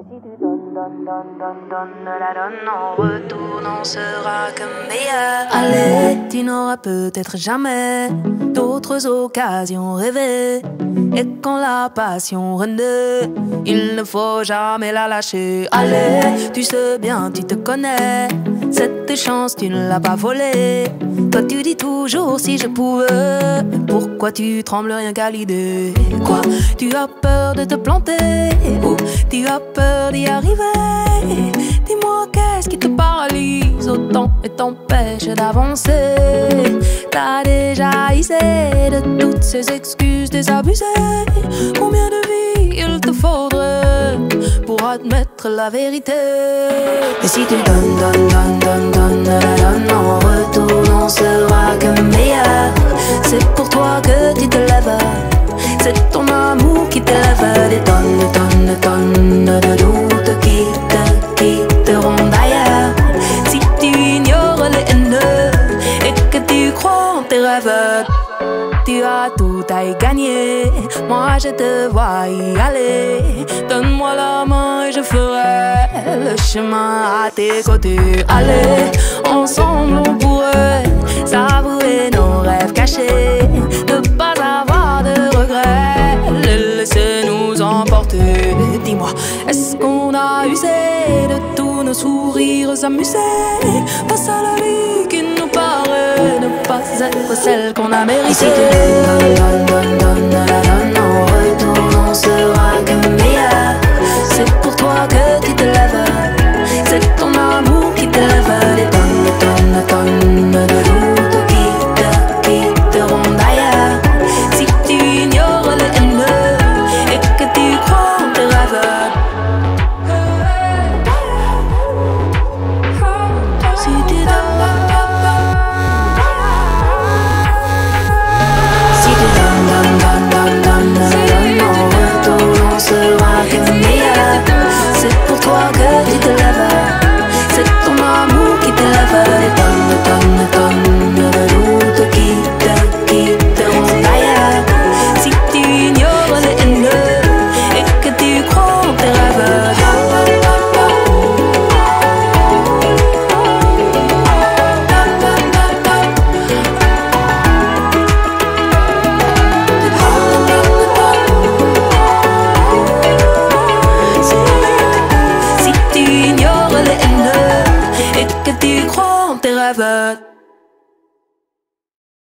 Et sera. Allez, tu n'auras peut-être jamais d'autres occasions rêvées. Et quand la passion renaît, il ne faut jamais la lâcher. Allez, tu sais bien, tu te connais. Cette chance, tu ne l'as pas volée. Toi, tu dis toujours si je pouvais. Pourquoi tu trembles rien qu'à l'idée? Quoi? Tu as peur de te planter? Ou tu as peur d'y arriver? Dis-moi, qu'est-ce qui te paralyse? Autant et t'empêche d'avancer? T'as déjà essayé de toutes ces excuses désabusées. Combien admettre la vérité? Si tu tout y gagner. Moi je te vois y aller. Donne-moi la main et je ferai le chemin à tes côtés. Allez, ensemble on pourrait savourer nos rêves cachés. Ne pas avoir de regrets, les laisser nous emporter. Dis-moi, est-ce qu'on a usé de tous nos sourires amusés? Face à vie qui pas être celle qu'on a méritée? Que tu crois en tes rêves